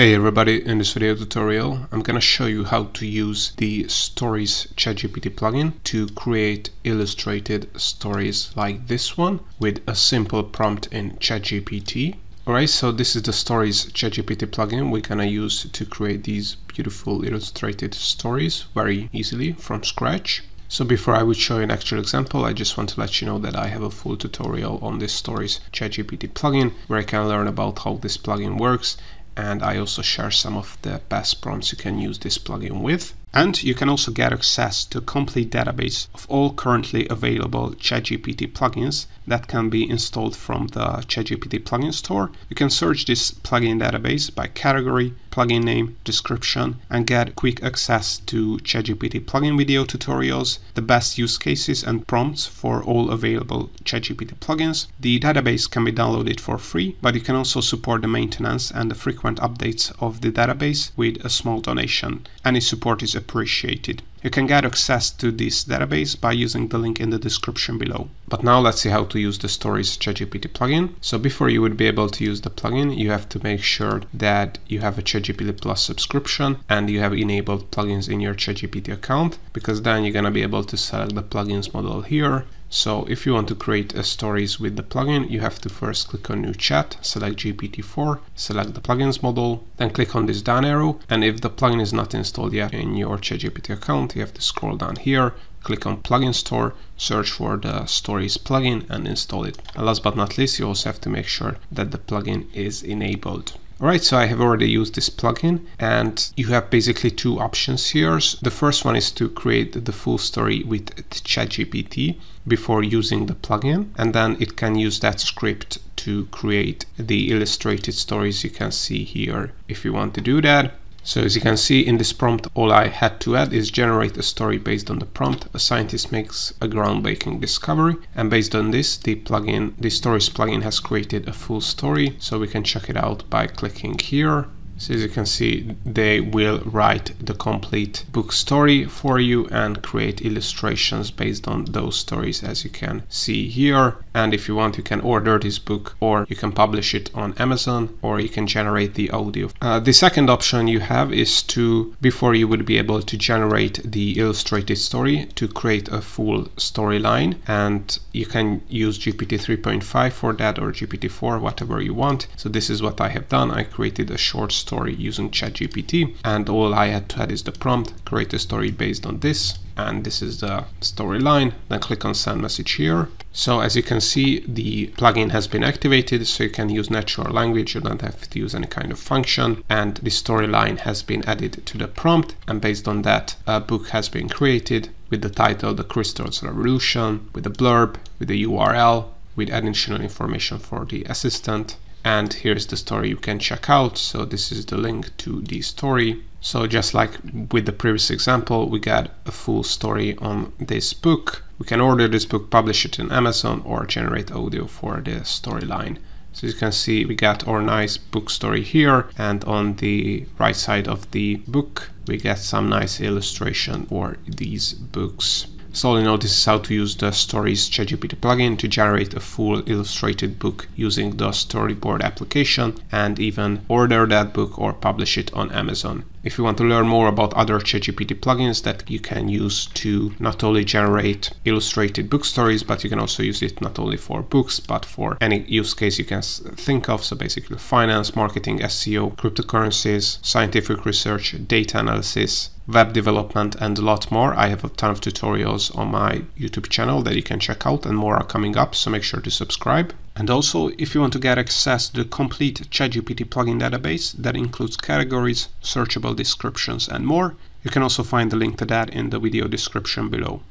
Hey everybody, in this video tutorial I'm gonna show you how to use the Stories ChatGPT plugin to create illustrated stories like this one with a simple prompt in ChatGPT. Alright, so this is the Stories ChatGPT plugin we're gonna use to create these beautiful illustrated stories very easily from scratch. So before I would show you an actual example, I just want to let you know that I have a full tutorial on this Stories ChatGPT plugin where I can learn about how this plugin works and I also share some of the best prompts you can use this plugin with. And you can also get access to a complete database of all currently available ChatGPT plugins that can be installed from the ChatGPT plugin store. You can search this plugin database by category, plugin name, description, and get quick access to ChatGPT plugin video tutorials, the best use cases and prompts for all available ChatGPT plugins. The database can be downloaded for free, but you can also support the maintenance and the frequent updates of the database with a small donation. Any support is appreciated. You can get access to this database by using the link in the description below. But now let's see how to use the Stories ChatGPT plugin. So before you would be able to use the plugin, you have to make sure that you have a ChatGPT Plus subscription and you have enabled plugins in your ChatGPT account because then you're going to be able to select the plugins model here so if you want to create a stories with the plugin, you have to first click on new chat, select GPT-4, select the plugins model, then click on this down arrow. And if the plugin is not installed yet in your ChatGPT account, you have to scroll down here, click on plugin store, search for the stories plugin and install it. And last but not least, you also have to make sure that the plugin is enabled. Alright, so I have already used this plugin and you have basically two options here. The first one is to create the full story with ChatGPT before using the plugin and then it can use that script to create the illustrated stories you can see here if you want to do that. So as you can see in this prompt, all I had to add is generate a story based on the prompt. A scientist makes a groundbreaking discovery. And based on this, the plugin, the stories plugin has created a full story. So we can check it out by clicking here so as you can see, they will write the complete book story for you and create illustrations based on those stories as you can see here. And if you want, you can order this book or you can publish it on Amazon or you can generate the audio. Uh, the second option you have is to, before you would be able to generate the illustrated story, to create a full storyline. And you can use GPT 3.5 for that or GPT 4, whatever you want. So this is what I have done. I created a short story story using ChatGPT and all I had to add is the prompt, create a story based on this and this is the storyline. Then click on send message here. So as you can see, the plugin has been activated, so you can use natural language. You don't have to use any kind of function. And the storyline has been added to the prompt. And based on that, a book has been created with the title, The Crystals Revolution, with a blurb, with the URL, with additional information for the assistant and here's the story you can check out. So this is the link to the story. So just like with the previous example we got a full story on this book. We can order this book publish it in amazon or generate audio for the storyline. So you can see we got our nice book story here. And on the right side of the book we get some nice illustration for these books so all in all, this is how to use the Stories ChatGPT plugin to generate a full illustrated book using the storyboard application and even order that book or publish it on Amazon. If you want to learn more about other ChatGPT plugins that you can use to not only generate illustrated book stories, but you can also use it not only for books, but for any use case you can think of. So basically finance, marketing, SEO, cryptocurrencies, scientific research, data analysis, web development and a lot more. I have a ton of tutorials on my YouTube channel that you can check out and more are coming up, so make sure to subscribe. And also, if you want to get access to the complete ChatGPT plugin database that includes categories, searchable descriptions and more, you can also find the link to that in the video description below.